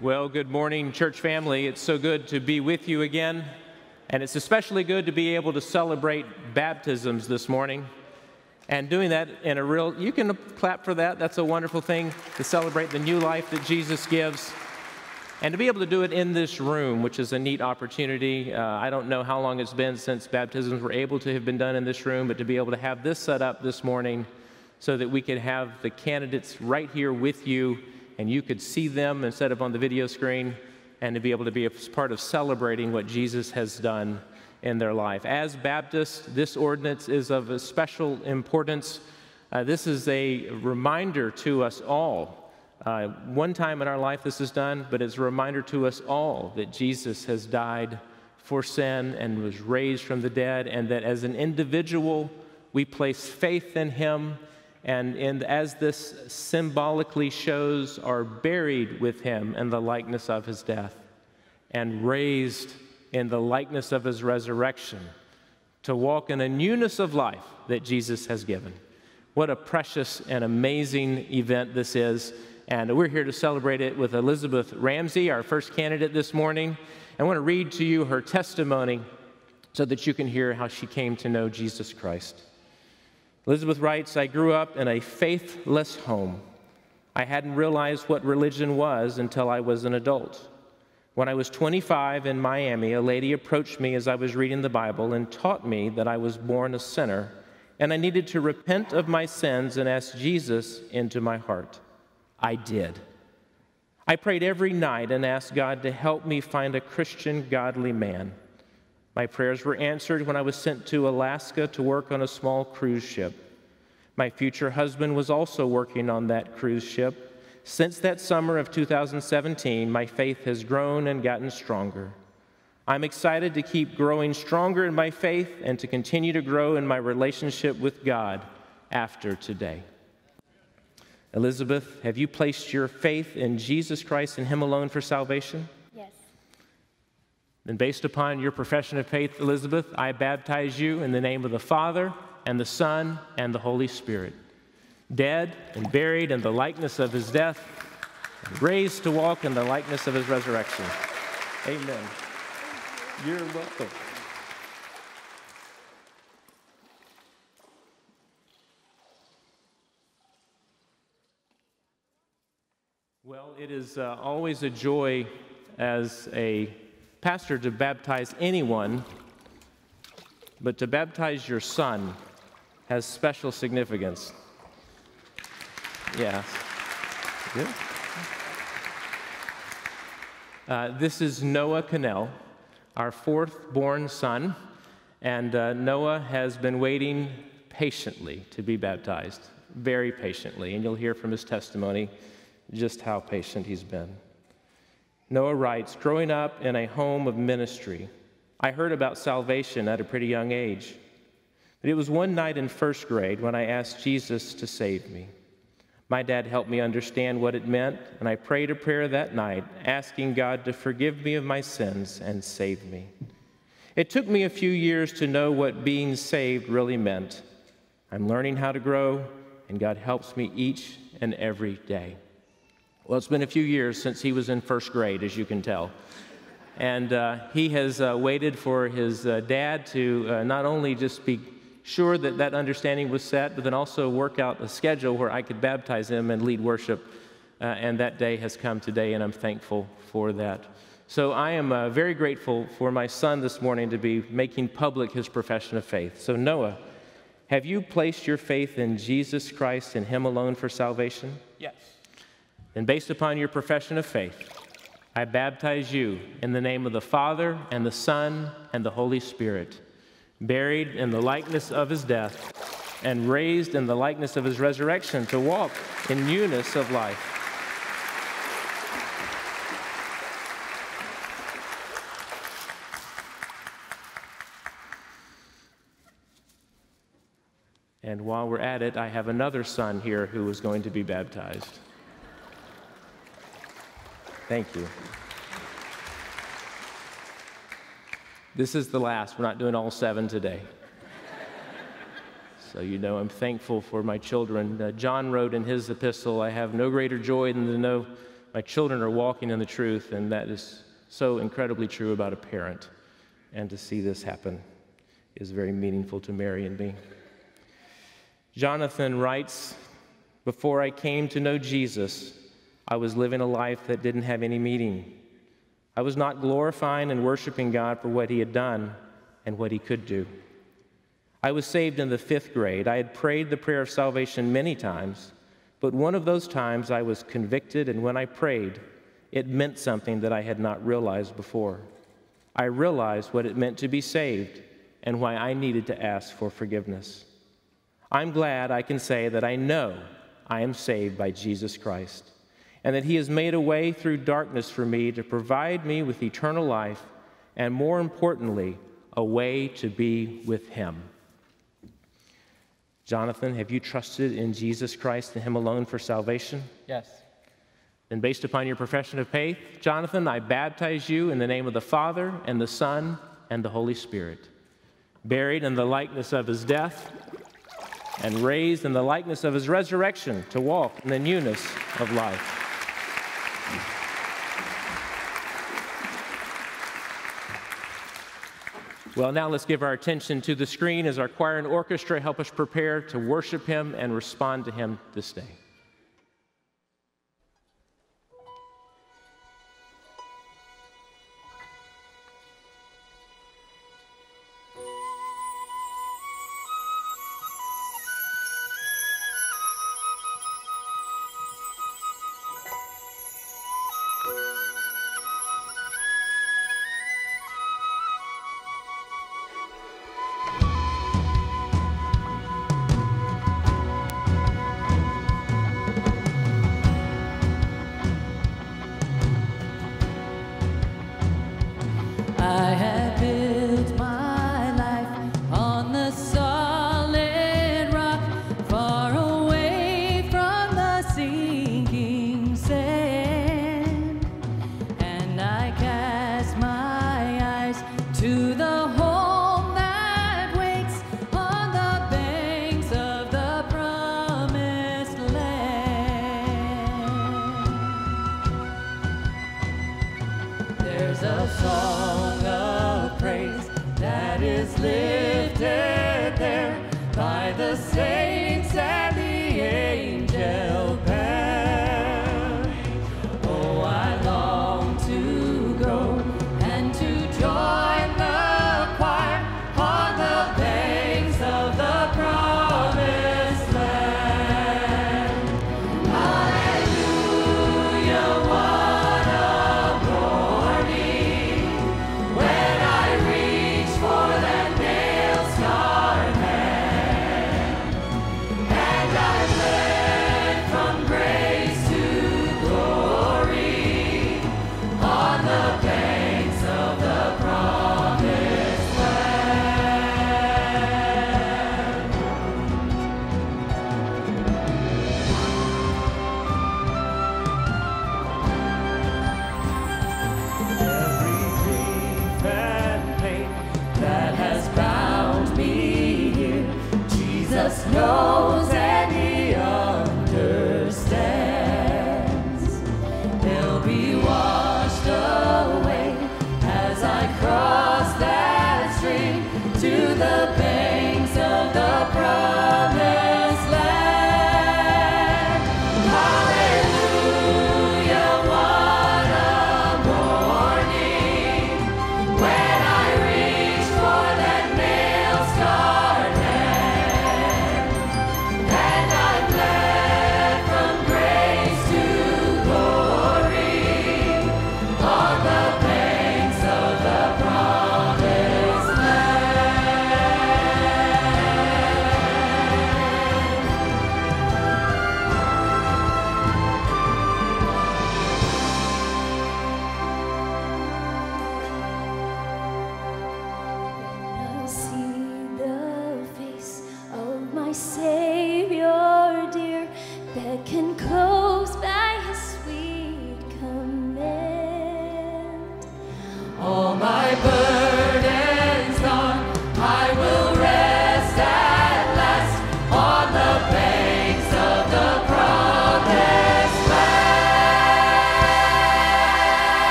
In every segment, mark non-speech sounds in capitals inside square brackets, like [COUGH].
Well, good morning, church family. It's so good to be with you again. And it's especially good to be able to celebrate baptisms this morning. And doing that in a real, you can clap for that. That's a wonderful thing to celebrate the new life that Jesus gives. And to be able to do it in this room, which is a neat opportunity. Uh, I don't know how long it's been since baptisms were able to have been done in this room, but to be able to have this set up this morning so that we could have the candidates right here with you and you could see them instead of on the video screen and to be able to be a part of celebrating what Jesus has done in their life. As Baptists, this ordinance is of special importance. Uh, this is a reminder to us all. Uh, one time in our life this is done, but it's a reminder to us all that Jesus has died for sin and was raised from the dead, and that as an individual, we place faith in him and, and as this symbolically shows, are buried with him in the likeness of his death and raised in the likeness of his resurrection to walk in a newness of life that Jesus has given. What a precious and amazing event this is. And we're here to celebrate it with Elizabeth Ramsey, our first candidate this morning. I want to read to you her testimony so that you can hear how she came to know Jesus Christ. Elizabeth writes I grew up in a faithless home. I hadn't realized what religion was until I was an adult. When I was 25 in Miami, a lady approached me as I was reading the Bible and taught me that I was born a sinner and I needed to repent of my sins and ask Jesus into my heart. I did. I prayed every night and asked God to help me find a Christian, godly man. My prayers were answered when I was sent to Alaska to work on a small cruise ship. My future husband was also working on that cruise ship. Since that summer of 2017, my faith has grown and gotten stronger. I'm excited to keep growing stronger in my faith and to continue to grow in my relationship with God after today. Elizabeth, have you placed your faith in Jesus Christ and Him alone for salvation? And based upon your profession of faith, Elizabeth, I baptize you in the name of the Father, and the Son, and the Holy Spirit. Dead and buried in the likeness of his death, raised to walk in the likeness of his resurrection. Amen. You're welcome. Well, it is uh, always a joy as a pastor to baptize anyone, but to baptize your son has special significance. Yeah. Good. Uh, this is Noah Cannell, our fourth born son, and uh, Noah has been waiting patiently to be baptized, very patiently, and you'll hear from his testimony just how patient he's been. Noah writes Growing up in a home of ministry, I heard about salvation at a pretty young age. But it was one night in first grade when I asked Jesus to save me. My dad helped me understand what it meant, and I prayed a prayer that night asking God to forgive me of my sins and save me. It took me a few years to know what being saved really meant. I'm learning how to grow, and God helps me each and every day. Well, it's been a few years since he was in first grade, as you can tell. And uh, he has uh, waited for his uh, dad to uh, not only just be sure that that understanding was set, but then also work out a schedule where I could baptize him and lead worship. Uh, and that day has come today, and I'm thankful for that. So I am uh, very grateful for my son this morning to be making public his profession of faith. So, Noah, have you placed your faith in Jesus Christ and him alone for salvation? Yes. And based upon your profession of faith, I baptize you in the name of the Father, and the Son, and the Holy Spirit, buried in the likeness of his death, and raised in the likeness of his resurrection to walk in newness of life. And while we're at it, I have another son here who is going to be baptized. Thank you. This is the last. We're not doing all seven today. so, you know, I'm thankful for my children. Uh, John wrote in his epistle, I have no greater joy than to know my children are walking in the truth, and that is so incredibly true about a parent. And to see this happen is very meaningful to Mary and me. Jonathan writes Before I came to know Jesus, I was living a life that didn't have any meaning. I was not glorifying and worshiping God for what He had done and what He could do. I was saved in the fifth grade. I had prayed the prayer of salvation many times, but one of those times I was convicted, and when I prayed, it meant something that I had not realized before. I realized what it meant to be saved and why I needed to ask for forgiveness. I'm glad I can say that I know I am saved by Jesus Christ and that He has made a way through darkness for me to provide me with eternal life and, more importantly, a way to be with Him. Jonathan, have you trusted in Jesus Christ and Him alone for salvation? Yes. Then, based upon your profession of faith, Jonathan, I baptize you in the name of the Father, and the Son, and the Holy Spirit, buried in the likeness of His death, and raised in the likeness of His resurrection to walk in the newness of life. Well, now let's give our attention to the screen as our choir and orchestra help us prepare to worship Him and respond to Him this day.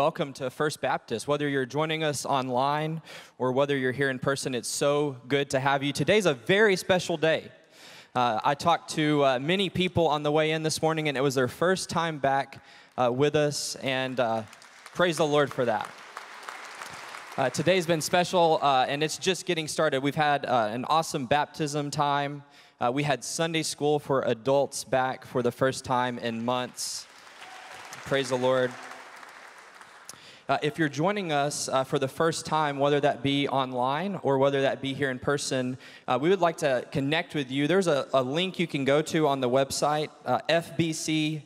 Welcome to First Baptist. Whether you're joining us online or whether you're here in person, it's so good to have you. Today's a very special day. Uh, I talked to uh, many people on the way in this morning, and it was their first time back uh, with us, and uh, praise the Lord for that. Uh, today's been special, uh, and it's just getting started. We've had an awesome baptism time. we had Sunday school for adults back for the first time in months. Praise the Lord. Uh, if you're joining us uh, for the first time, whether that be online or whether that be here in person, uh, we would like to connect with you. There's a, a link you can go to on the website, uh, fbcjax.com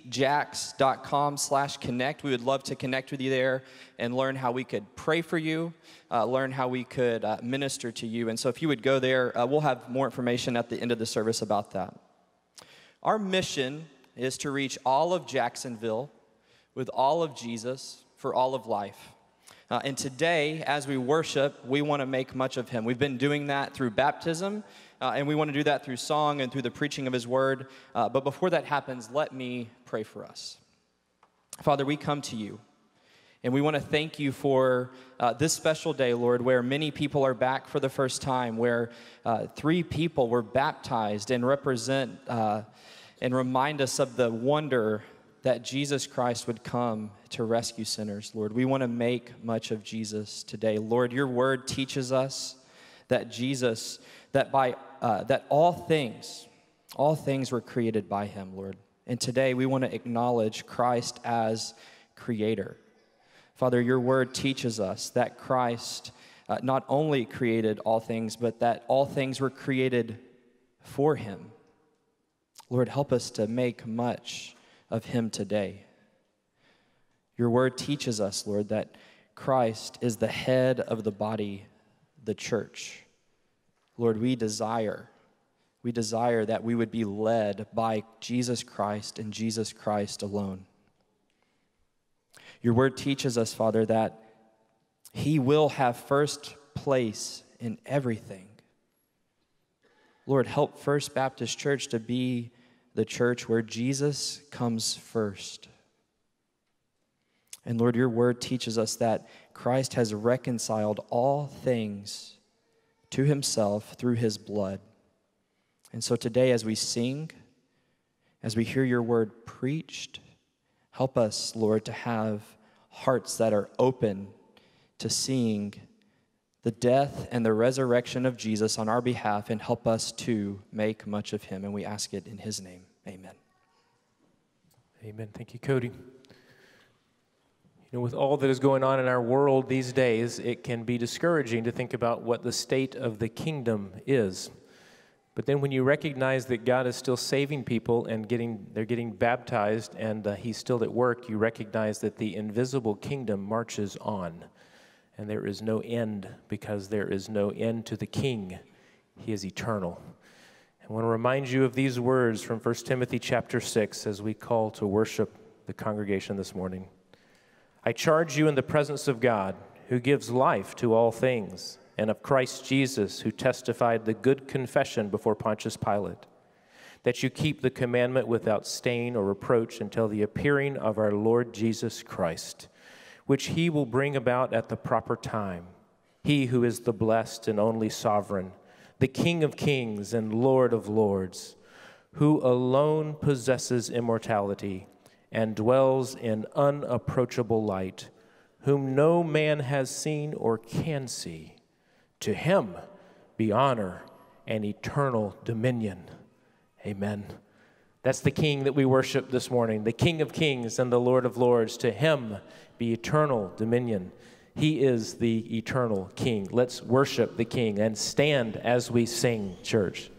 slash connect. We would love to connect with you there and learn how we could pray for you, uh, learn how we could uh, minister to you. And so if you would go there, we'll have more information at the end of the service about that. Our mission is to reach all of Jacksonville with all of Jesus for all of life. Uh, and today, as we worship, we want to make much of him. We've been doing that through baptism, uh, and we want to do that through song and through the preaching of his word. Uh, but before that happens, let me pray for us. Father, we come to you. And we want to thank you for uh, this special day, Lord, where many people are back for the first time, where uh, three people were baptized and represent uh, and remind us of the wonder that Jesus Christ would come to rescue sinners, Lord. We want to make much of Jesus today. Lord, your word teaches us that Jesus, that by uh, that all things, all things were created by him, Lord. And today we want to acknowledge Christ as creator. Father, your word teaches us that Christ uh, not only created all things, but that all things were created for him. Lord, help us to make much of him today. Your word teaches us, Lord, that Christ is the head of the body, the church. Lord, we desire, we desire that we would be led by Jesus Christ and Jesus Christ alone. Your word teaches us, Father, that He will have first place in everything. Lord, help First Baptist Church to be the church where Jesus comes first. And Lord, your word teaches us that Christ has reconciled all things to himself through his blood. And so today, as we sing, as we hear your word preached, help us, Lord, to have hearts that are open to seeing the death and the resurrection of Jesus on our behalf and help us to make much of him. And we ask it in his name. Amen. Amen. Thank you, Cody. You know, with all that is going on in our world these days, it can be discouraging to think about what the state of the kingdom is. But then when you recognize that God is still saving people and getting, they're getting baptized and uh, He's still at work, you recognize that the invisible kingdom marches on and there is no end because there is no end to the King. He is eternal. I want to remind you of these words from 1 Timothy chapter 6 as we call to worship the congregation this morning. I charge you in the presence of God, who gives life to all things, and of Christ Jesus, who testified the good confession before Pontius Pilate, that you keep the commandment without stain or reproach until the appearing of our Lord Jesus Christ which he will bring about at the proper time. He who is the blessed and only sovereign, the King of kings and Lord of lords, who alone possesses immortality and dwells in unapproachable light, whom no man has seen or can see. To him be honor and eternal dominion. Amen. That's the King that we worship this morning, the King of kings and the Lord of lords. To him be eternal dominion. He is the eternal King. Let's worship the King and stand as we sing, church.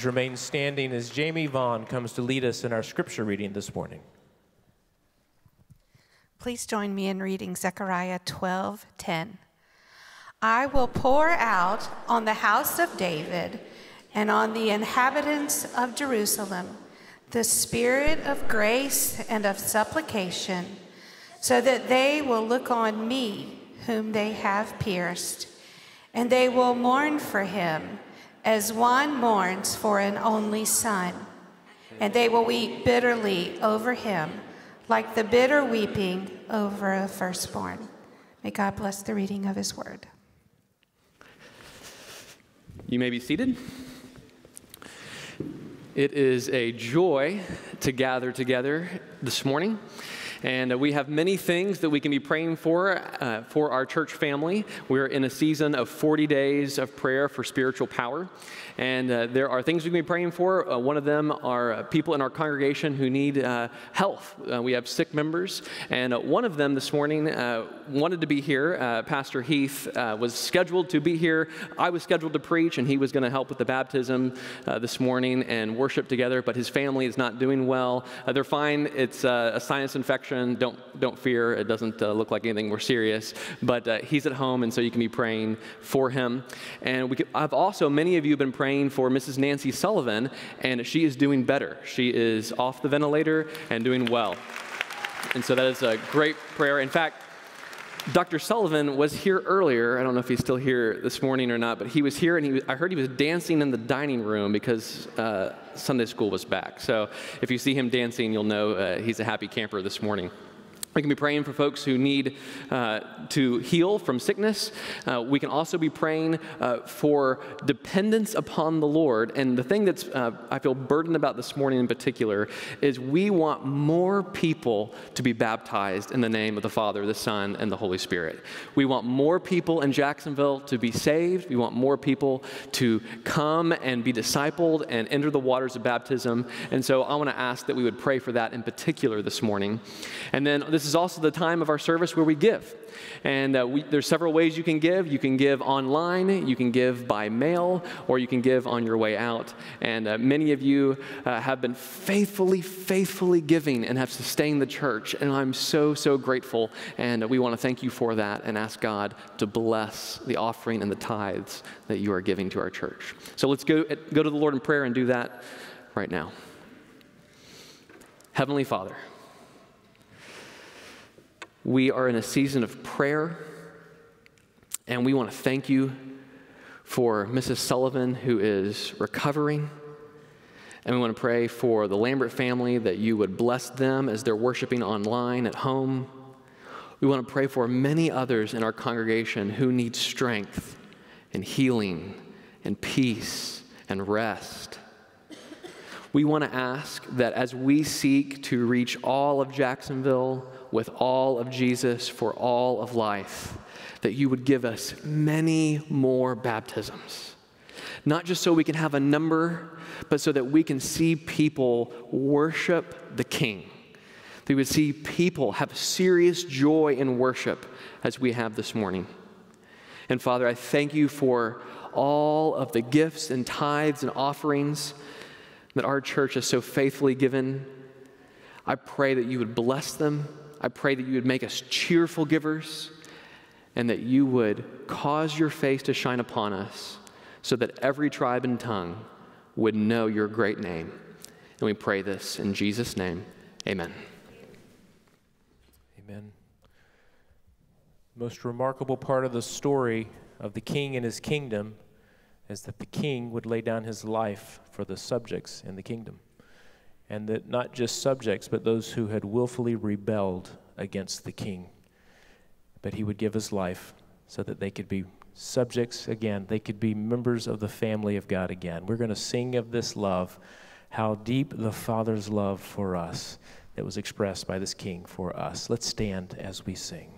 Please remain standing as Jamie Vaughn comes to lead us in our scripture reading this morning. Please join me in reading Zechariah 12:10. I will pour out on the house of David and on the inhabitants of Jerusalem the spirit of grace and of supplication, so that they will look on me, whom they have pierced, and they will mourn for him as one mourns for an only son, and they will weep bitterly over him, like the bitter weeping over a firstborn. May God bless the reading of his word. You may be seated. It is a joy to gather together this morning. And uh, we have many things that we can be praying for uh, for our church family. We're in a season of 40 days of prayer for spiritual power. And uh, there are things we can be praying for. Uh, one of them are uh, people in our congregation who need uh, health. Uh, we have sick members. And uh, one of them this morning uh, wanted to be here. Pastor Heath was scheduled to be here. I was scheduled to preach, and he was going to help with the baptism this morning and worship together. But his family is not doing well. they're fine. It's a sinus infection. Don't, don't fear. It doesn't look like anything more serious. But he's at home, and so you can be praying for him. And we could, I've also, many of you have been praying for Mrs. Nancy Sullivan, and she is doing better. She is off the ventilator and doing well. And so that is a great prayer. In fact, Dr. Sullivan was here earlier. I don't know if he's still here this morning or not, but he was here and he I heard he was dancing in the dining room because uh, Sunday school was back. So if you see him dancing, you'll know uh, he's a happy camper this morning. We can be praying for folks who need uh, to heal from sickness. Uh, we can also be praying uh, for dependence upon the Lord. And the thing that's uh, I feel burdened about this morning in particular is we want more people to be baptized in the name of the Father, the Son, and the Holy Spirit. We want more people in Jacksonville to be saved. We want more people to come and be discipled and enter the waters of baptism. And so I want to ask that we would pray for that in particular this morning. And then this this is also the time of our service where we give. And uh, we, there's several ways you can give. You can give online, you can give by mail, or you can give on your way out. And uh, many of you uh, have been faithfully, faithfully giving and have sustained the church. And I'm so, so grateful. And we want to thank you for that and ask God to bless the offering and the tithes that you are giving to our church. So let's go, go to the Lord in prayer and do that right now. Heavenly Father, we are in a season of prayer, and we want to thank you for Mrs. Sullivan, who is recovering. And we want to pray for the Lambert family that you would bless them as they're worshiping online at home. We want to pray for many others in our congregation who need strength and healing and peace and rest. We want to ask that as we seek to reach all of Jacksonville, with all of Jesus for all of life, that you would give us many more baptisms. Not just so we can have a number, but so that we can see people worship the King. That we would see people have serious joy in worship as we have this morning. And Father, I thank you for all of the gifts and tithes and offerings that our church has so faithfully given. I pray that you would bless them I pray that you would make us cheerful givers and that you would cause your face to shine upon us so that every tribe and tongue would know your great name. And we pray this in Jesus' name. Amen. Amen. Most remarkable part of the story of the king and his kingdom is that the king would lay down his life for the subjects in the kingdom and that not just subjects, but those who had willfully rebelled against the king. But he would give his life so that they could be subjects again, they could be members of the family of God again. We're going to sing of this love, how deep the Father's love for us that was expressed by this king for us. Let's stand as we sing.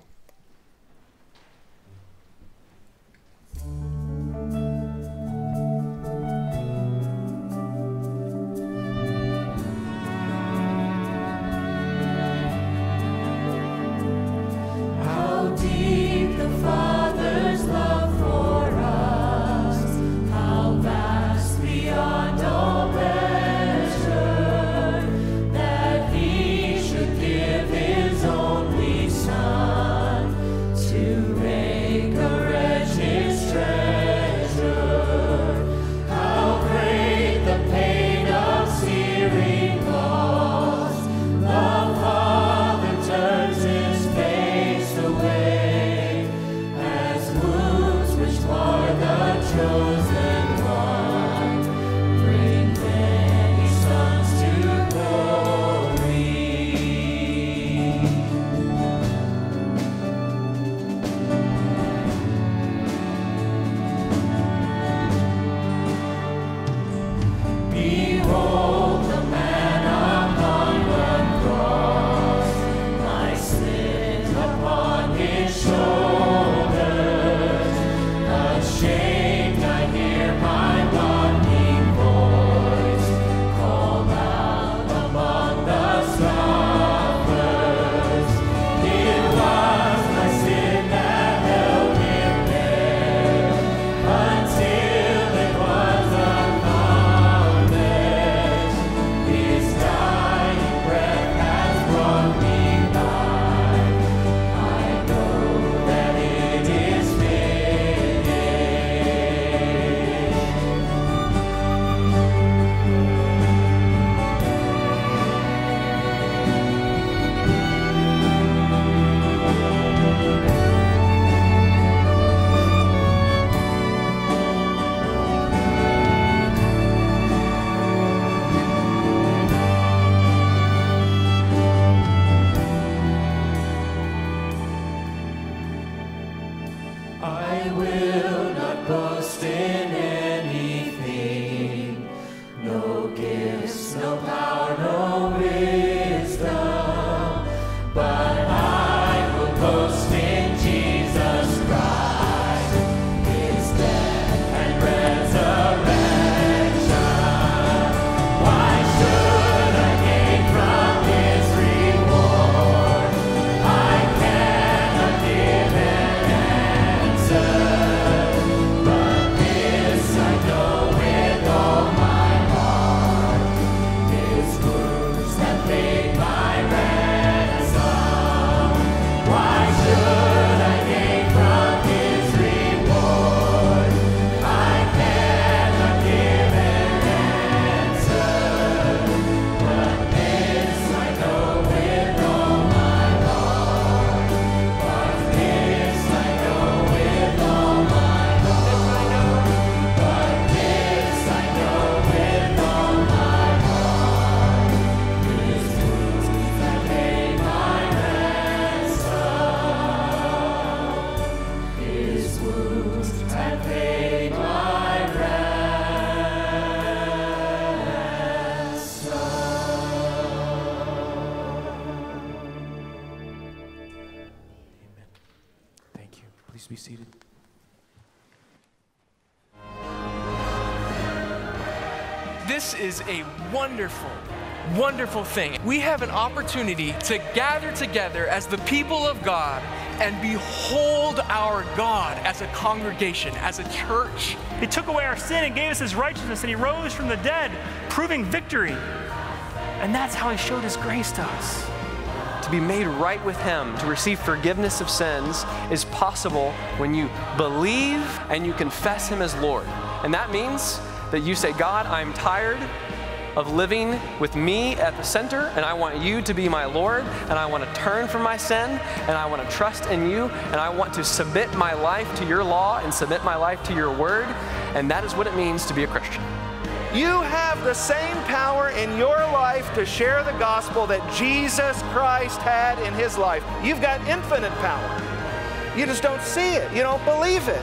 Is a wonderful, wonderful thing. We have an opportunity to gather together as the people of God and behold our God as a congregation, as a church. He took away our sin and gave us his righteousness, and he rose from the dead, proving victory. And that's how he showed his grace to us. To be made right with him, to receive forgiveness of sins, is possible when you believe and you confess him as Lord. And that means that you say, God, I'm tired of living with me at the center, and I want you to be my Lord, and I want to turn from my sin, and I want to trust in you, and I want to submit my life to your law and submit my life to your word. And that is what it means to be a Christian. You have the same power in your life to share the gospel that Jesus Christ had in his life. You've got infinite power. You just don't see it, you don't believe it.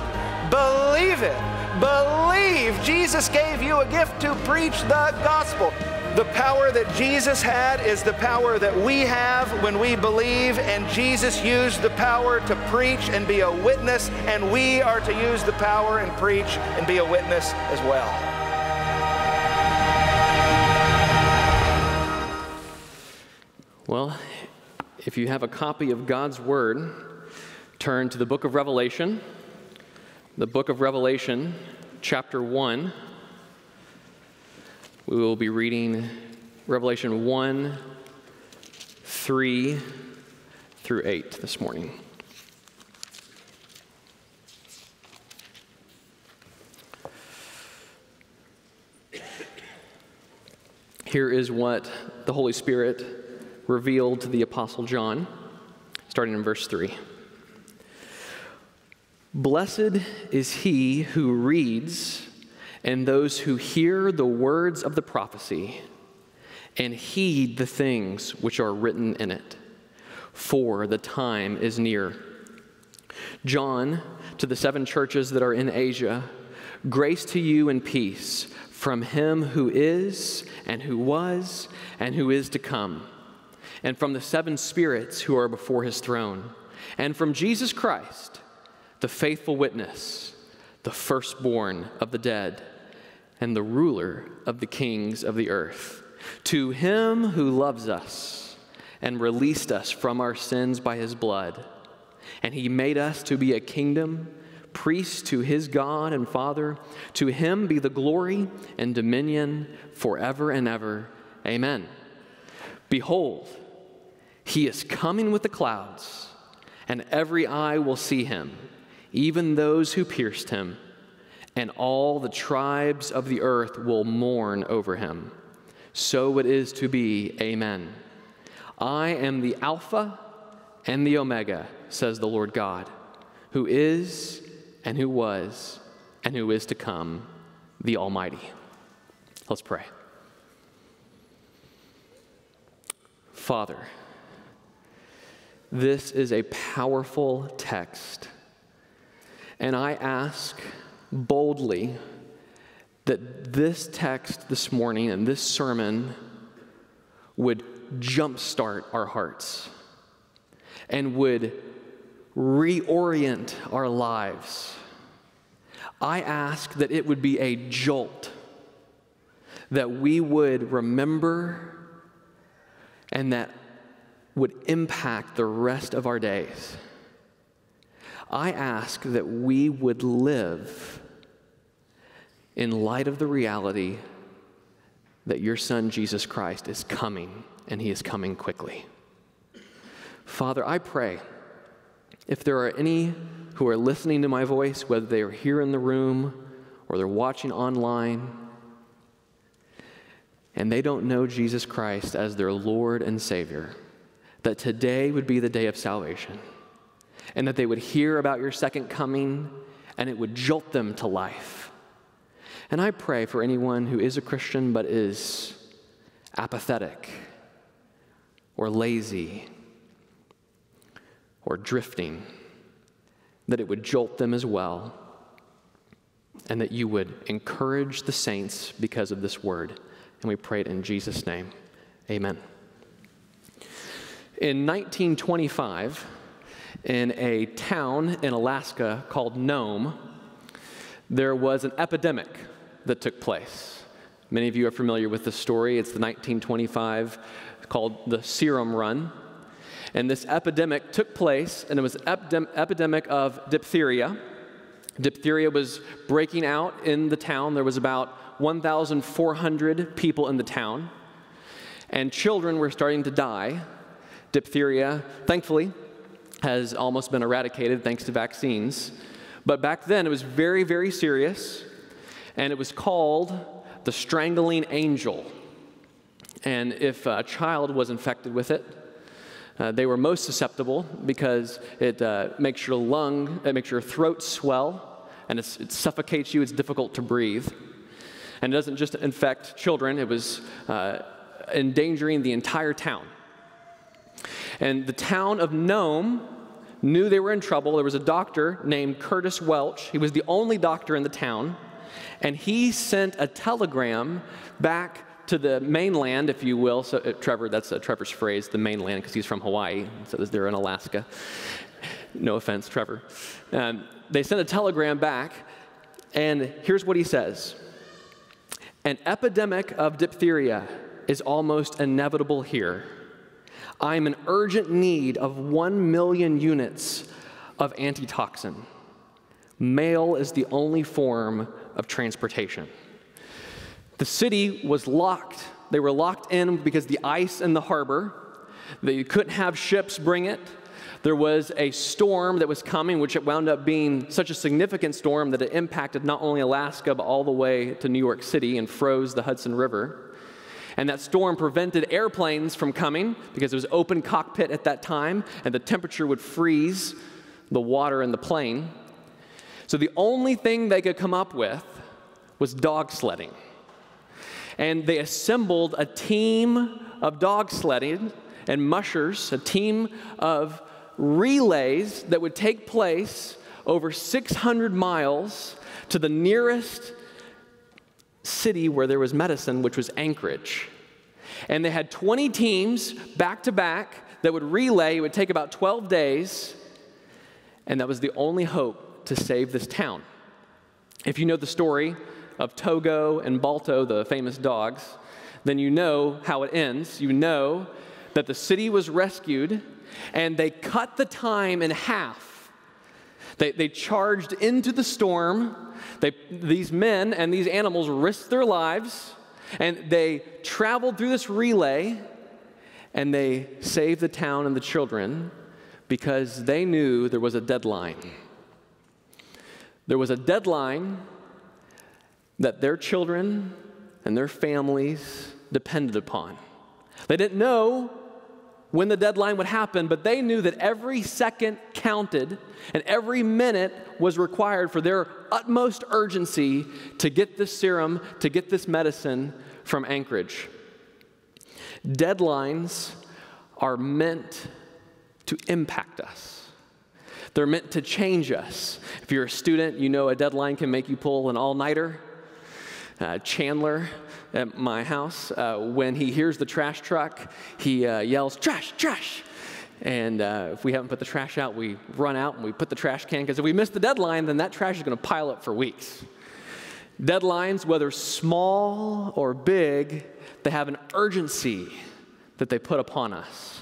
Believe it. Believe Jesus gave you a gift to preach the gospel. The power that Jesus had is the power that we have when we believe, and Jesus used the power to preach and be a witness, and we are to use the power and preach and be a witness as well. Well, if you have a copy of God's Word, turn to the book of Revelation. The book of Revelation, chapter 1. We will be reading Revelation 1, 3 through 8 this morning. Here is what the Holy Spirit revealed to the Apostle John, starting in verse 3. Blessed is he who reads and those who hear the words of the prophecy and heed the things which are written in it, for the time is near. John, to the seven churches that are in Asia, grace to you and peace from him who is, and who was, and who is to come, and from the seven spirits who are before his throne, and from Jesus Christ, the faithful witness, the firstborn of the dead, and the ruler of the kings of the earth. To him who loves us and released us from our sins by his blood, and he made us to be a kingdom priest to his God and Father. To him be the glory and dominion forever and ever. Amen. Behold, he is coming with the clouds, and every eye will see him, even those who pierced him, and all the tribes of the earth will mourn over him. So it is to be. Amen. I am the Alpha and the Omega, says the Lord God, who is and who was and who is to come, the Almighty. Let's pray. Father, this is a powerful text, and I ask boldly that this text this morning and this sermon would jumpstart our hearts and would reorient our lives. I ask that it would be a jolt, that we would remember and that would impact the rest of our days. I ask that we would live in light of the reality that your Son, Jesus Christ, is coming and he is coming quickly. Father, I pray if there are any who are listening to my voice, whether they are here in the room or they're watching online, and they don't know Jesus Christ as their Lord and Savior, that today would be the day of salvation, and that they would hear about your second coming and it would jolt them to life. And I pray for anyone who is a Christian but is apathetic or lazy or drifting, that it would jolt them as well, and that you would encourage the saints because of this word. And we pray it in Jesus' name. Amen. In 1925, in a town in Alaska called Nome, there was an epidemic that took place. Many of you are familiar with the story. It's the 1925 called the Serum Run. And this epidemic took place, and it was an epidem- epidemic of diphtheria. Diphtheria was breaking out in the town. There was about 1,400 people in the town, and children were starting to die. Diphtheria, thankfully, has almost been eradicated thanks to vaccines. But back then, it was very, very serious, and it was called the strangling angel. And if a child was infected with it, uh, they were most susceptible because it uh, makes your lung, it makes your throat swell, and it suffocates you. It's difficult to breathe. And it doesn't just infect children, it was uh, endangering the entire town. And the town of Nome knew they were in trouble. There was a doctor named Curtis Welch. He was the only doctor in the town. And he sent a telegram back to the mainland, if you will. So, uh, Trevor, that's uh, Trevor's phrase, the mainland, because he's from Hawaii, so they're in Alaska. No offense, Trevor. Um, they sent a telegram back, and here's what he says An epidemic of diphtheria is almost inevitable here. I am in urgent need of 1 million units of antitoxin. Mail is the only form of transportation. The city was locked. They were locked in because the ice in the harbor. They couldn't have ships bring it. There was a storm that was coming, which it wound up being such a significant storm that it impacted not only Alaska, but all the way to New York City and froze the Hudson River. And that storm prevented airplanes from coming because it was open cockpit at that time, and the temperature would freeze the water in the plane. So the only thing they could come up with was dog sledding and they assembled a team of dog sledding and mushers, a team of relays that would take place over 600 miles to the nearest city where there was medicine, which was Anchorage. And they had 20 teams back to back that would relay. It would take about 12 days, and that was the only hope to save this town. If you know the story, of Togo and Balto, the famous dogs, then you know how it ends. You know that the city was rescued and they cut the time in half. They, they charged into the storm. They, these men and these animals risked their lives and they traveled through this relay and they saved the town and the children because they knew there was a deadline. There was a deadline that their children and their families depended upon. They didn't know when the deadline would happen, but they knew that every second counted and every minute was required for their utmost urgency to get this serum, to get this medicine from Anchorage. Deadlines are meant to impact us. They're meant to change us. If you're a student, you know a deadline can make you pull an all nighter uh, Chandler at my house, uh, when he hears the trash truck, he uh, yells, Trash, trash! And uh, if we haven't put the trash out, we run out and we put the trash can, because if we miss the deadline, then that trash is going to pile up for weeks. Deadlines, whether small or big, they have an urgency that they put upon us.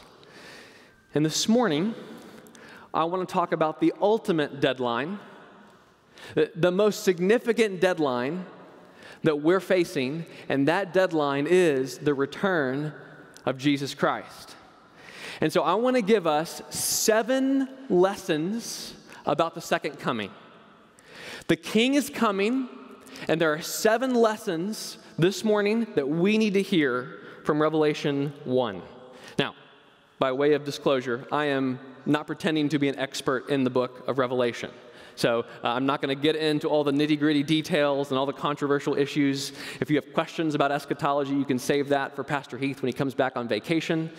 And this morning, I want to talk about the ultimate deadline, the, the most significant deadline that we're facing, and that deadline is the return of Jesus Christ. And so I want to give us seven lessons about the second coming. The king is coming, and there are seven lessons this morning that we need to hear from Revelation 1. Now, by way of disclosure, I am not pretending to be an expert in the book of Revelation. So uh, I'm not going to get into all the nitty gritty details and all the controversial issues. If you have questions about eschatology, you can save that for Pastor Heath when he comes back on vacation.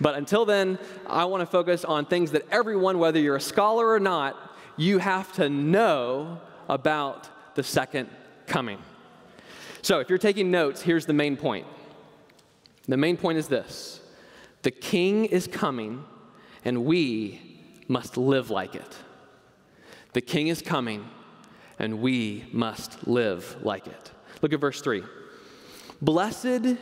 But until then, I want to focus on things that everyone, whether you're a scholar or not, you have to know about the second coming. So if you're taking notes, here's the main point. The main point is this the king is coming, and we must live like it. The king is coming, and we must live like it. Look at verse 3. Blessed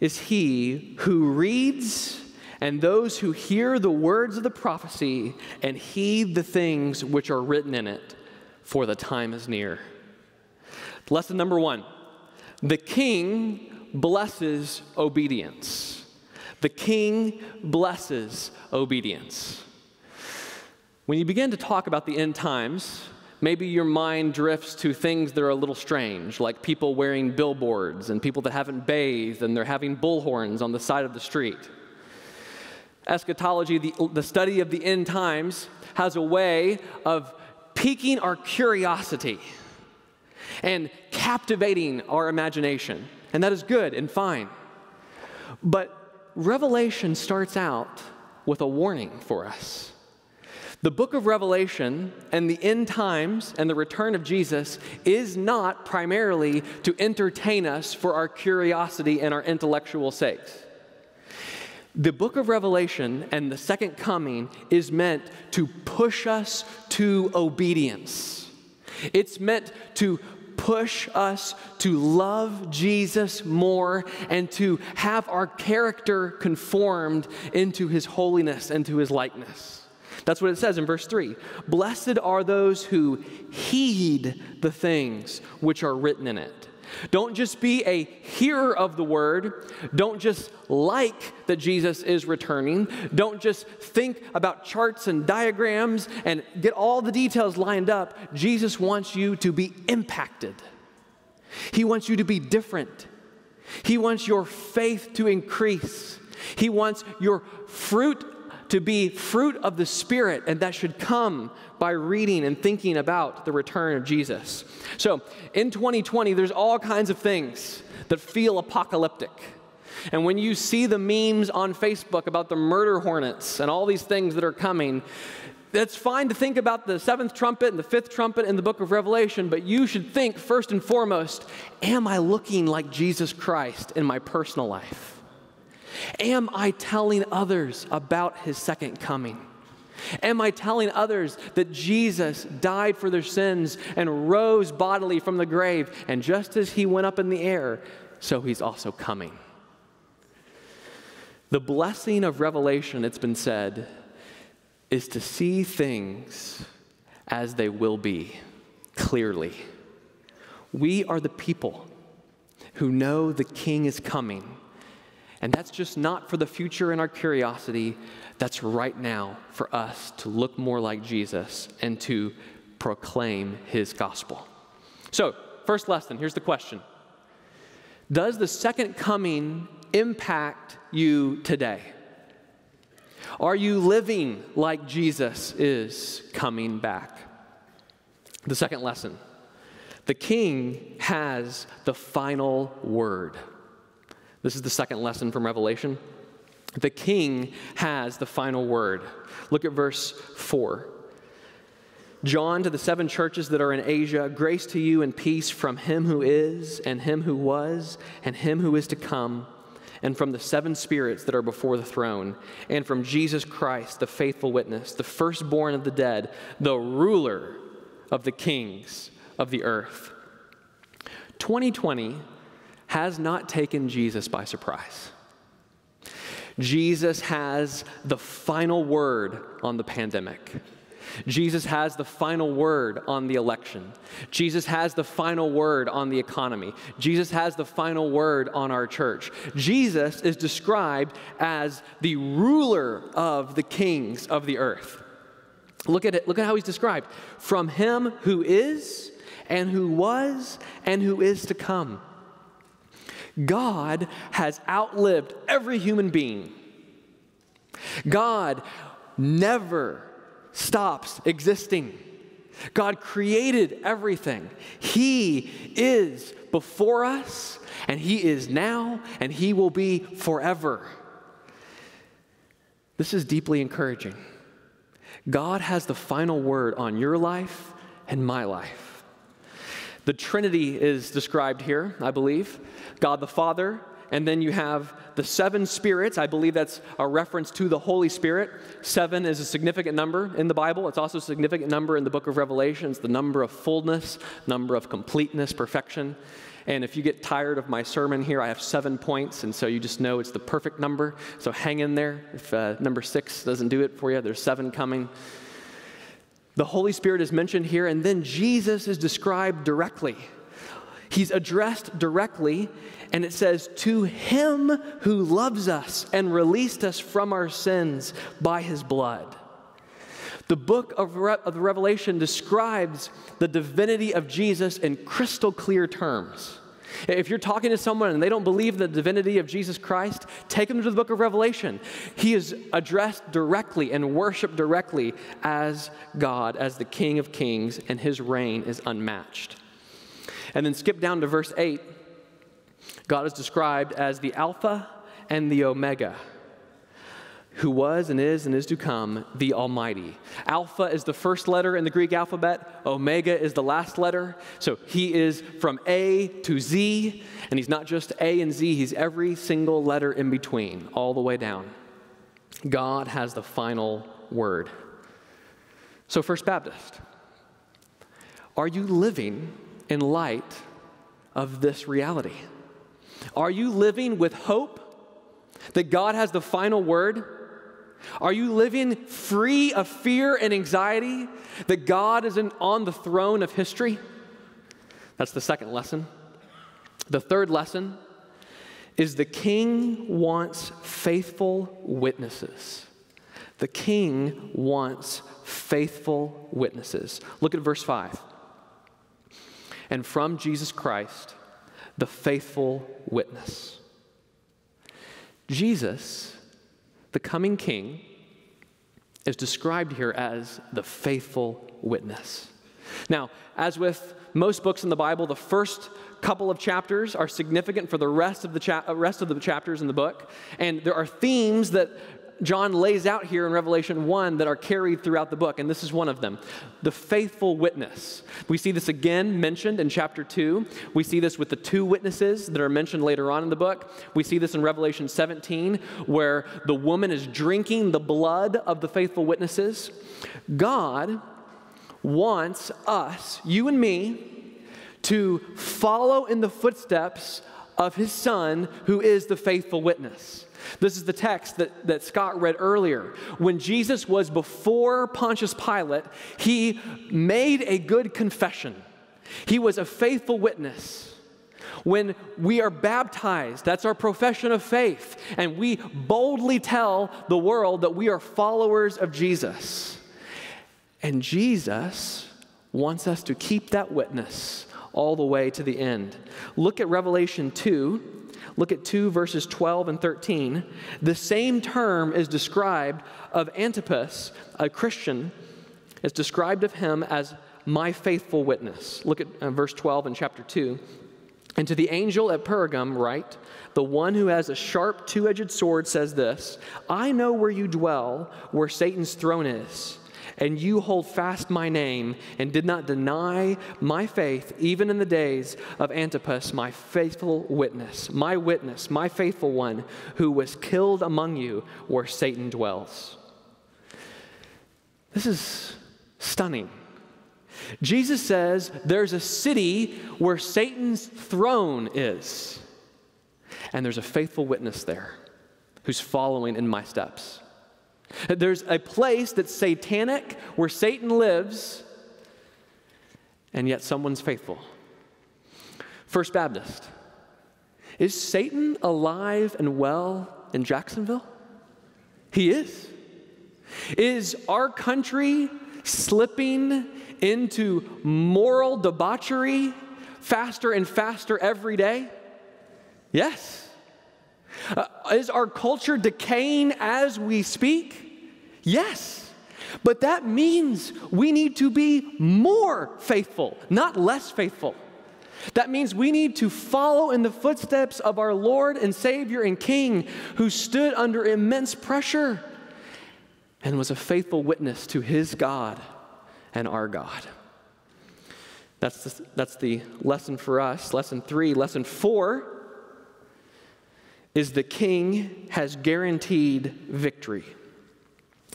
is he who reads and those who hear the words of the prophecy and heed the things which are written in it, for the time is near. Lesson number one the king blesses obedience. The king blesses obedience. When you begin to talk about the end times, maybe your mind drifts to things that are a little strange, like people wearing billboards and people that haven't bathed and they're having bullhorns on the side of the street. Eschatology, the, the study of the end times, has a way of piquing our curiosity and captivating our imagination. And that is good and fine. But Revelation starts out with a warning for us. The book of Revelation and the end times and the return of Jesus is not primarily to entertain us for our curiosity and our intellectual sakes. The book of Revelation and the second coming is meant to push us to obedience. It's meant to push us to love Jesus more and to have our character conformed into his holiness and to his likeness. That's what it says in verse 3. Blessed are those who heed the things which are written in it. Don't just be a hearer of the word. Don't just like that Jesus is returning. Don't just think about charts and diagrams and get all the details lined up. Jesus wants you to be impacted, He wants you to be different. He wants your faith to increase. He wants your fruit to be fruit of the Spirit, and that should come by reading and thinking about the return of Jesus. So, in 2020, there's all kinds of things that feel apocalyptic. And when you see the memes on Facebook about the murder hornets and all these things that are coming, it's fine to think about the seventh trumpet and the fifth trumpet in the book of Revelation, but you should think first and foremost Am I looking like Jesus Christ in my personal life? Am I telling others about his second coming? Am I telling others that Jesus died for their sins and rose bodily from the grave? And just as he went up in the air, so he's also coming. The blessing of revelation, it's been said, is to see things as they will be clearly. We are the people who know the king is coming and that's just not for the future and our curiosity. That's right now for us to look more like Jesus and to proclaim his gospel. So, first lesson here's the question Does the second coming impact you today? Are you living like Jesus is coming back? The second lesson the king has the final word. This is the second lesson from Revelation. The king has the final word. Look at verse 4. John to the seven churches that are in Asia, grace to you and peace from him who is, and him who was, and him who is to come, and from the seven spirits that are before the throne, and from Jesus Christ, the faithful witness, the firstborn of the dead, the ruler of the kings of the earth. 2020 has not taken Jesus by surprise. Jesus has the final word on the pandemic. Jesus has the final word on the election. Jesus has the final word on the economy. Jesus has the final word on our church. Jesus is described as the ruler of the kings of the earth. Look at it. Look at how he's described. From him who is and who was and who is to come. God has outlived every human being. God never stops existing. God created everything. He is before us, and He is now, and He will be forever. This is deeply encouraging. God has the final word on your life and my life. The Trinity is described here, I believe God the Father, and then you have the seven spirits. I believe that's a reference to the Holy Spirit. Seven is a significant number in the Bible. It's also a significant number in the book of Revelation. It's the number of fullness, number of completeness, perfection. And if you get tired of my sermon here, I have seven points, and so you just know it's the perfect number. So hang in there. If uh, number six doesn't do it for you, there's seven coming. The Holy Spirit is mentioned here, and then Jesus is described directly. He's addressed directly, and it says, To him who loves us and released us from our sins by his blood. The book of, Re- of the Revelation describes the divinity of Jesus in crystal clear terms. If you're talking to someone and they don't believe the divinity of Jesus Christ, take them to the book of Revelation. He is addressed directly and worshiped directly as God, as the King of Kings, and his reign is unmatched. And then skip down to verse 8. God is described as the Alpha and the Omega who was and is and is to come, the Almighty. Alpha is the first letter in the Greek alphabet, Omega is the last letter. So he is from A to Z, and he's not just A and Z, he's every single letter in between, all the way down. God has the final word. So, First Baptist, are you living in light of this reality? Are you living with hope that God has the final word? Are you living free of fear and anxiety that God is on the throne of history? That's the second lesson. The third lesson is the king wants faithful witnesses. The king wants faithful witnesses. Look at verse 5. And from Jesus Christ, the faithful witness. Jesus the coming king is described here as the faithful witness. Now, as with most books in the Bible, the first couple of chapters are significant for the rest of the, cha- uh, rest of the chapters in the book. And there are themes that John lays out here in Revelation 1 that are carried throughout the book, and this is one of them the faithful witness. We see this again mentioned in chapter 2. We see this with the two witnesses that are mentioned later on in the book. We see this in Revelation 17, where the woman is drinking the blood of the faithful witnesses. God wants us, you and me, to follow in the footsteps of his son, who is the faithful witness. This is the text that, that Scott read earlier. When Jesus was before Pontius Pilate, he made a good confession. He was a faithful witness. When we are baptized, that's our profession of faith, and we boldly tell the world that we are followers of Jesus. And Jesus wants us to keep that witness all the way to the end. Look at Revelation 2 Look at 2 verses 12 and 13. The same term is described of Antipas, a Christian, is described of him as my faithful witness. Look at uh, verse 12 in chapter 2. And to the angel at Pergamum, write, the one who has a sharp two edged sword says this I know where you dwell, where Satan's throne is and you hold fast my name and did not deny my faith, even in the days of Antipas, my faithful witness, my witness, my faithful one, who was killed among you where Satan dwells. This is stunning. Jesus says there's a city where Satan's throne is, and there's a faithful witness there who's following in my steps. There's a place that's satanic where Satan lives, and yet someone's faithful. First Baptist. Is Satan alive and well in Jacksonville? He is. Is our country slipping into moral debauchery faster and faster every day? Yes. Uh, is our culture decaying as we speak? Yes. But that means we need to be more faithful, not less faithful. That means we need to follow in the footsteps of our Lord and Savior and King who stood under immense pressure and was a faithful witness to his God and our God. That's the, that's the lesson for us. Lesson three. Lesson four is the king has guaranteed victory.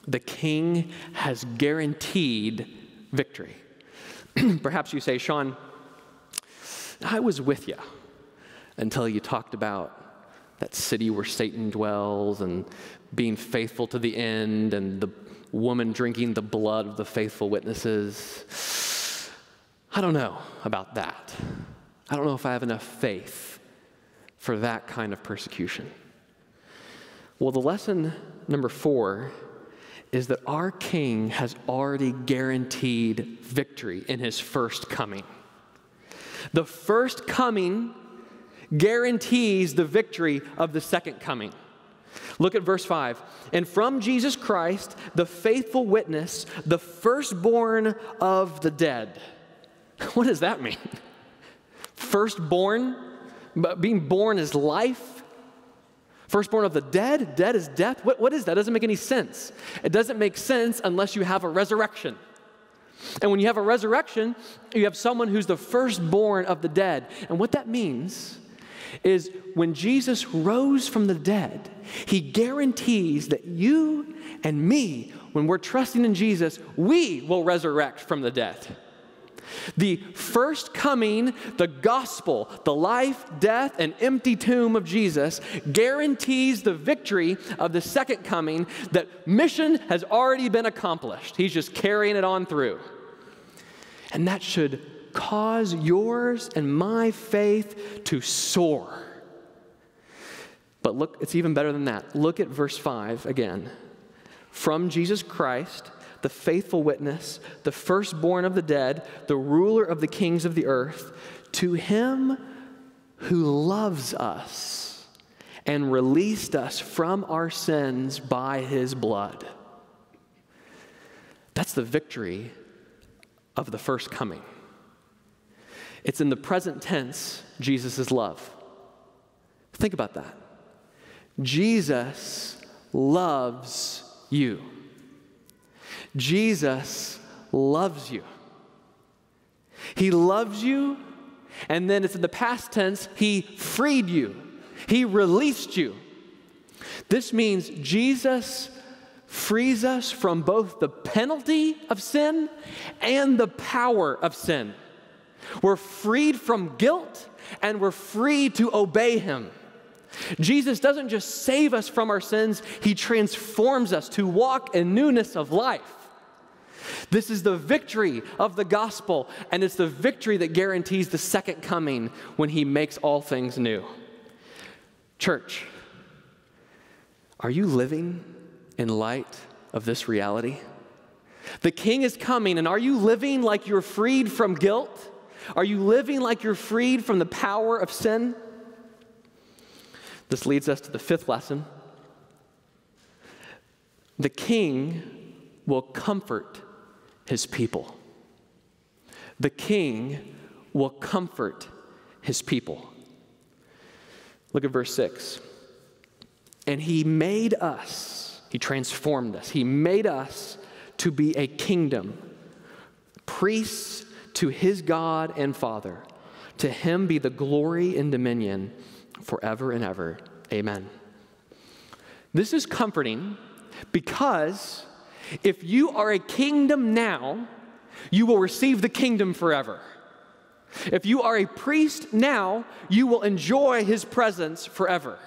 The king has guaranteed victory. [CLEARS THROAT] Perhaps you say, Sean, I was with you until you talked about that city where Satan dwells and being faithful to the end and the woman drinking the blood of the faithful witnesses. I don't know about that. I don't know if I have enough faith for that kind of persecution. Well, the lesson number four is that our King has already guaranteed victory in his first coming. The first coming guarantees the victory of the second coming. Look at verse 5. And from Jesus Christ, the faithful witness, the firstborn of the dead. [LAUGHS] What does that mean? Firstborn? But being born is life? Firstborn of the dead? Dead is death? What, what is that? It doesn't make any sense. It doesn't make sense unless you have a resurrection. And when you have a resurrection, you have someone who's the firstborn of the dead. And what that means is when Jesus rose from the dead, he guarantees that you and me, when we're trusting in Jesus, we will resurrect from the dead. The first coming, the gospel, the life, death, and empty tomb of Jesus guarantees the victory of the second coming that mission has already been accomplished. He's just carrying it on through. And that should cause yours and my faith to soar. But look, it's even better than that. Look at verse 5 again. From Jesus Christ, the faithful witness, the firstborn of the dead, the ruler of the kings of the earth, to him who loves us and released us from our sins by his blood. That's the victory of the first coming. It's in the present tense, Jesus' love. Think about that. Jesus loves you. Jesus loves you. He loves you, and then it's in the past tense, He freed you, He released you. This means Jesus frees us from both the penalty of sin and the power of sin. We're freed from guilt and we're free to obey Him. Jesus doesn't just save us from our sins, He transforms us to walk in newness of life. This is the victory of the gospel, and it's the victory that guarantees the second coming when He makes all things new. Church, are you living in light of this reality? The King is coming, and are you living like you're freed from guilt? Are you living like you're freed from the power of sin? This leads us to the fifth lesson. The king will comfort his people. The king will comfort his people. Look at verse 6. And he made us, he transformed us, he made us to be a kingdom, priests to his God and Father. To him be the glory and dominion forever and ever. Amen. This is comforting because if you are a kingdom now, you will receive the kingdom forever. If you are a priest now, you will enjoy his presence forever.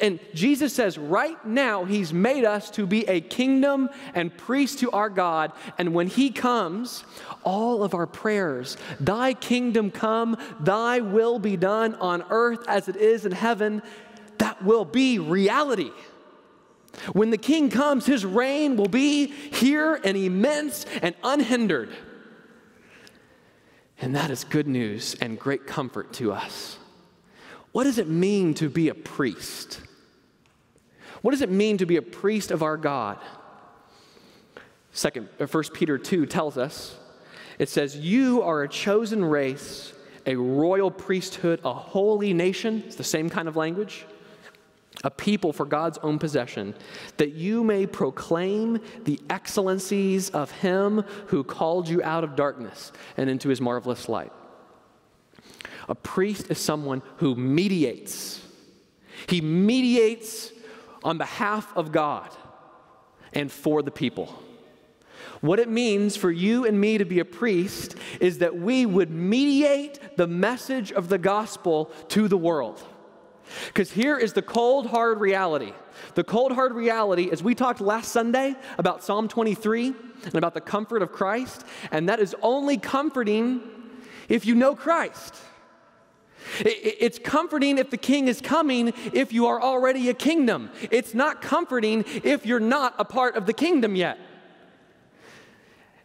And Jesus says, right now, He's made us to be a kingdom and priest to our God. And when He comes, all of our prayers, Thy kingdom come, Thy will be done on earth as it is in heaven, that will be reality. When the King comes, His reign will be here and immense and unhindered. And that is good news and great comfort to us. What does it mean to be a priest? What does it mean to be a priest of our God? Second, 1 uh, Peter 2 tells us it says, You are a chosen race, a royal priesthood, a holy nation. It's the same kind of language. A people for God's own possession, that you may proclaim the excellencies of Him who called you out of darkness and into His marvelous light. A priest is someone who mediates. He mediates on behalf of God and for the people. What it means for you and me to be a priest is that we would mediate the message of the gospel to the world. Because here is the cold, hard reality. The cold, hard reality, as we talked last Sunday about Psalm 23 and about the comfort of Christ, and that is only comforting if you know Christ. It's comforting if the king is coming if you are already a kingdom. It's not comforting if you're not a part of the kingdom yet.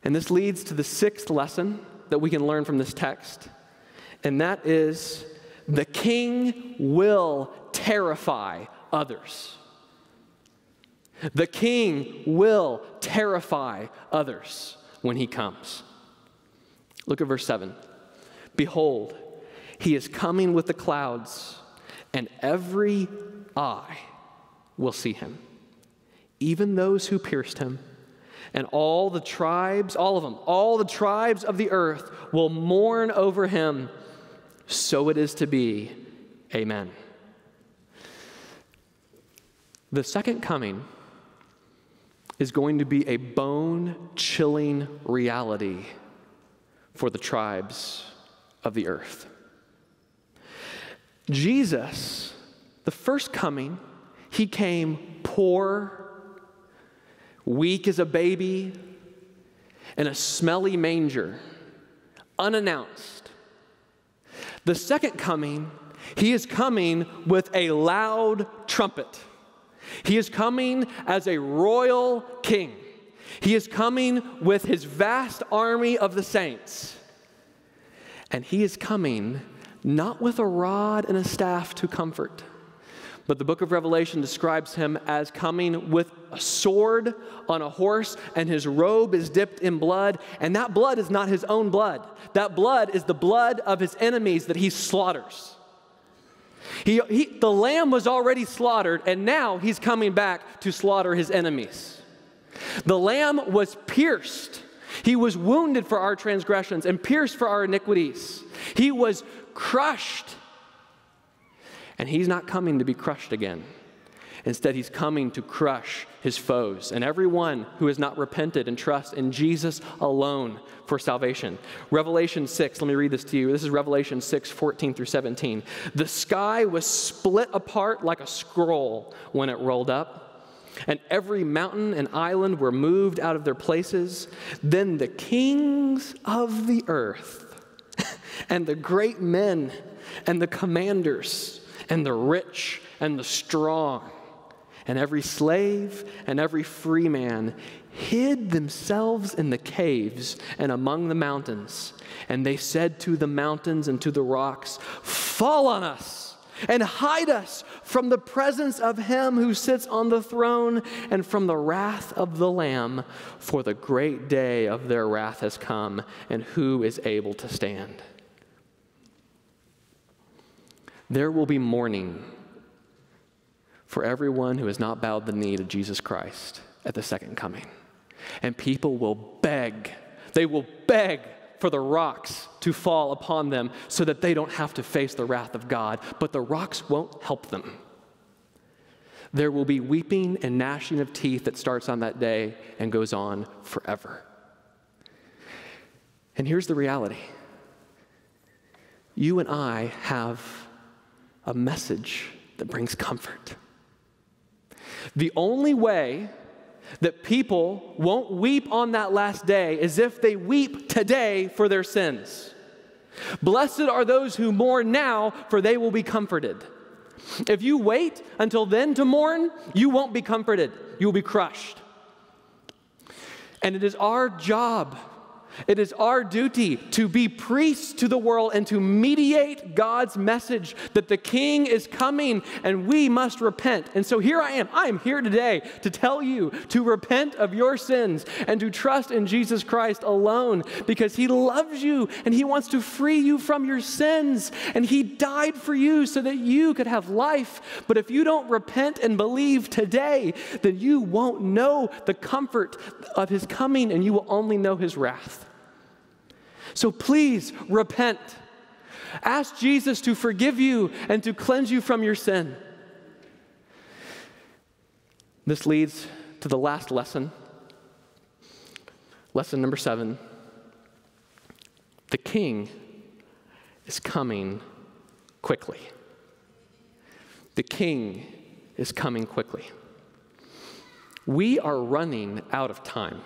And this leads to the sixth lesson that we can learn from this text, and that is the king will terrify others. The king will terrify others when he comes. Look at verse 7. Behold, he is coming with the clouds, and every eye will see him, even those who pierced him. And all the tribes, all of them, all the tribes of the earth will mourn over him. So it is to be. Amen. The second coming is going to be a bone chilling reality for the tribes of the earth. Jesus, the first coming, he came poor, weak as a baby, in a smelly manger, unannounced. The second coming, he is coming with a loud trumpet. He is coming as a royal king. He is coming with his vast army of the saints. And he is coming not with a rod and a staff to comfort, but the book of Revelation describes him as coming with a sword on a horse, and his robe is dipped in blood. And that blood is not his own blood, that blood is the blood of his enemies that he slaughters. He, he, the lamb was already slaughtered, and now he's coming back to slaughter his enemies. The lamb was pierced. He was wounded for our transgressions and pierced for our iniquities. He was crushed. And he's not coming to be crushed again. Instead, he's coming to crush his foes and everyone who has not repented and trust in Jesus alone for salvation. Revelation 6, let me read this to you. This is Revelation 6, 14 through 17. The sky was split apart like a scroll when it rolled up, and every mountain and island were moved out of their places. Then the kings of the earth [LAUGHS] and the great men and the commanders and the rich and the strong and every slave and every free man hid themselves in the caves and among the mountains. And they said to the mountains and to the rocks, Fall on us and hide us from the presence of him who sits on the throne and from the wrath of the Lamb, for the great day of their wrath has come, and who is able to stand? There will be mourning for everyone who has not bowed the knee to Jesus Christ at the second coming. And people will beg, they will beg for the rocks to fall upon them so that they don't have to face the wrath of God, but the rocks won't help them. There will be weeping and gnashing of teeth that starts on that day and goes on forever. And here's the reality you and I have a message that brings comfort. The only way that people won't weep on that last day is if they weep today for their sins. Blessed are those who mourn now, for they will be comforted. If you wait until then to mourn, you won't be comforted. You will be crushed. And it is our job it is our duty to be priests to the world and to mediate God's message that the King is coming and we must repent. And so here I am. I am here today to tell you to repent of your sins and to trust in Jesus Christ alone because He loves you and He wants to free you from your sins. And He died for you so that you could have life. But if you don't repent and believe today, then you won't know the comfort of His coming and you will only know His wrath. So please repent. Ask Jesus to forgive you and to cleanse you from your sin. This leads to the last lesson. Lesson number seven the king is coming quickly. The king is coming quickly. We are running out of time.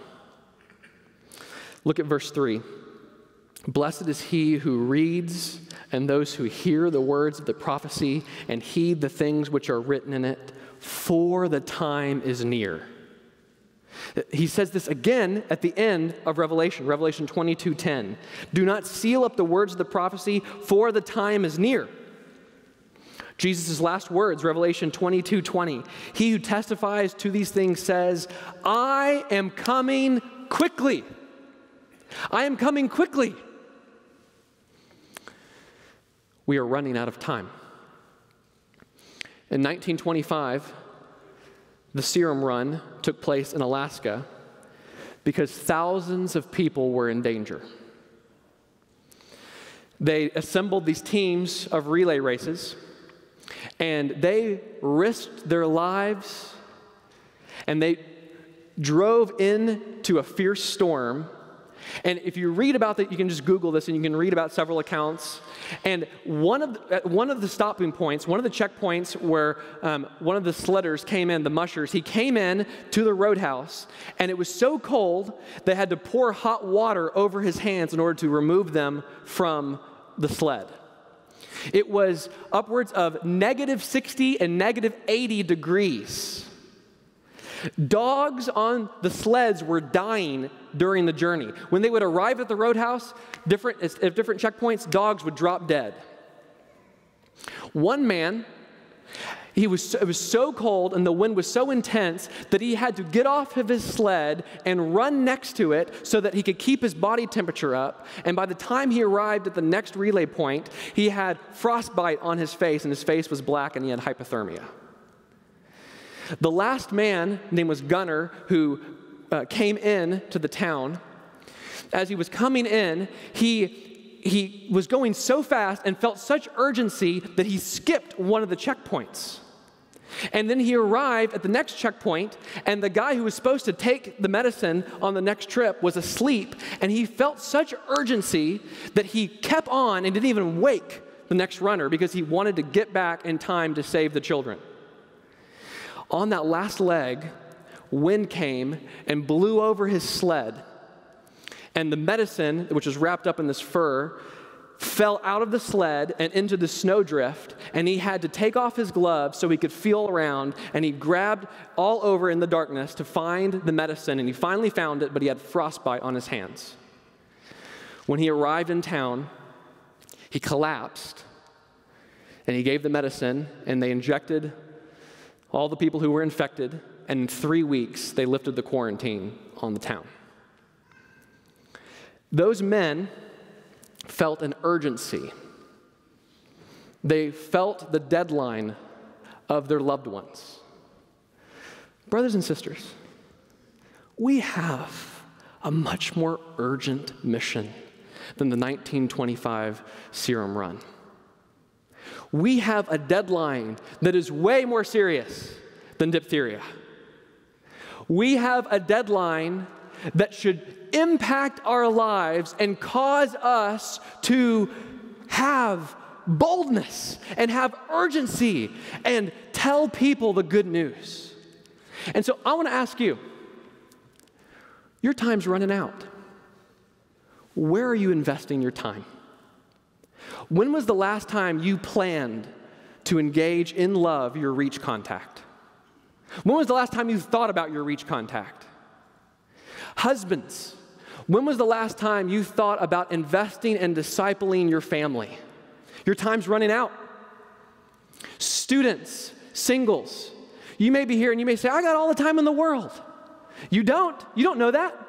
Look at verse 3. Blessed is he who reads and those who hear the words of the prophecy and heed the things which are written in it, for the time is near. He says this again at the end of Revelation, Revelation 22:10. Do not seal up the words of the prophecy, for the time is near. Jesus' last words, Revelation 22 20. He who testifies to these things says, I am coming quickly. I am coming quickly. We are running out of time. In 1925, the serum run took place in Alaska because thousands of people were in danger. They assembled these teams of relay races and they risked their lives and they drove into a fierce storm and if you read about that, you can just Google this and you can read about several accounts. And one of the, one of the stopping points, one of the checkpoints where um, one of the sledders came in, the mushers, he came in to the roadhouse and it was so cold they had to pour hot water over his hands in order to remove them from the sled. It was upwards of negative 60 and negative 80 degrees. Dogs on the sleds were dying during the journey. When they would arrive at the roadhouse, different, at different checkpoints, dogs would drop dead. One man, he was, it was so cold and the wind was so intense that he had to get off of his sled and run next to it so that he could keep his body temperature up. And by the time he arrived at the next relay point, he had frostbite on his face and his face was black and he had hypothermia. The last man, name was Gunnar, who uh, came in to the town, as he was coming in, he, he was going so fast and felt such urgency that he skipped one of the checkpoints. And then he arrived at the next checkpoint, and the guy who was supposed to take the medicine on the next trip was asleep, and he felt such urgency that he kept on and didn't even wake the next runner because he wanted to get back in time to save the children. On that last leg, wind came and blew over his sled. And the medicine, which was wrapped up in this fur, fell out of the sled and into the snowdrift. And he had to take off his gloves so he could feel around. And he grabbed all over in the darkness to find the medicine. And he finally found it, but he had frostbite on his hands. When he arrived in town, he collapsed and he gave the medicine, and they injected all the people who were infected and in three weeks, they lifted the quarantine on the town. Those men felt an urgency. They felt the deadline of their loved ones. Brothers and sisters, we have a much more urgent mission than the 1925 serum run. We have a deadline that is way more serious than diphtheria we have a deadline that should impact our lives and cause us to have boldness and have urgency and tell people the good news. And so I want to ask you your time's running out. Where are you investing your time? When was the last time you planned to engage in love your reach contact? When was the last time you thought about your reach contact? Husbands, when was the last time you thought about investing and discipling your family? Your time's running out. Students, singles, you may be here and you may say, I got all the time in the world. You don't. You don't know that.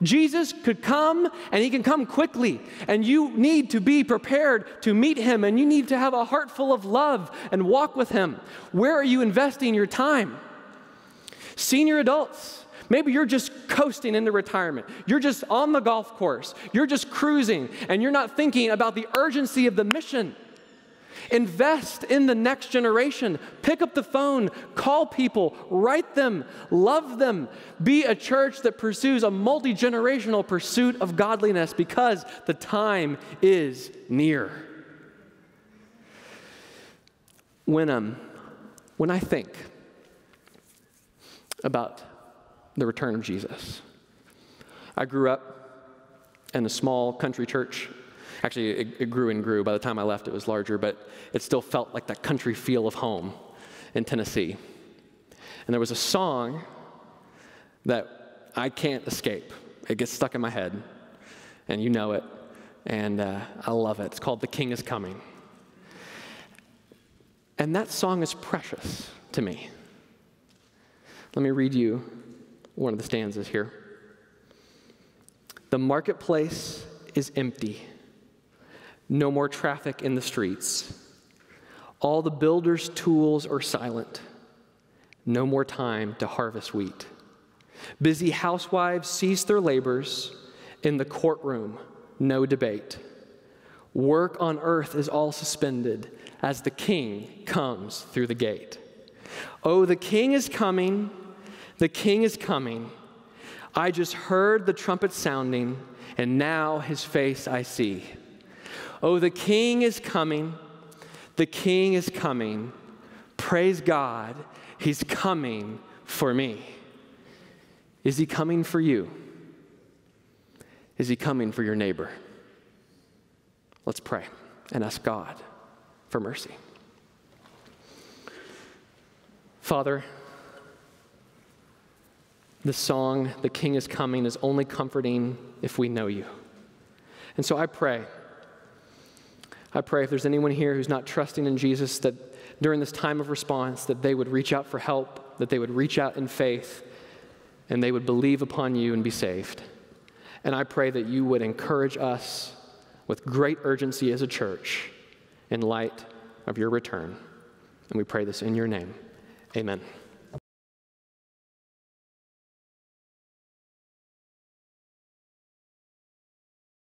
Jesus could come and he can come quickly, and you need to be prepared to meet him, and you need to have a heart full of love and walk with him. Where are you investing your time? Senior adults, maybe you're just coasting into retirement. You're just on the golf course. You're just cruising, and you're not thinking about the urgency of the mission. Invest in the next generation. Pick up the phone, call people, write them, love them. Be a church that pursues a multi generational pursuit of godliness because the time is near. When, um, when I think about the return of Jesus, I grew up in a small country church Actually, it, it, grew and grew. By the time I left, it was larger, but it still felt like that country feel of home in Tennessee. And there was a song that I can't escape. It gets stuck in my head, and you know it, and uh, I love it. It's called The King is Coming. And that song is precious to me. Let me read you one of the stanzas here. The marketplace is empty no more traffic in the streets. All the builder's tools are silent. No more time to harvest wheat. Busy housewives cease their labors. In the courtroom, no debate. Work on earth is all suspended as the king comes through the gate. Oh, the king is coming. The king is coming. I just heard the trumpet sounding, and now his face I see. Oh, the king is coming. The king is coming. Praise God. He's coming for me. Is he coming for you? Is he coming for your neighbor? Let's pray and ask God for mercy. Father, the song, The King is Coming, is only comforting if we know you. And so I pray I pray if there's anyone here who's not trusting in Jesus, that during this time of response, that they would reach out for help, that they would reach out in faith, and they would believe upon you and be saved. And I pray that you would encourage us with great urgency as a church in light of your return. And we pray this in your name. Amen.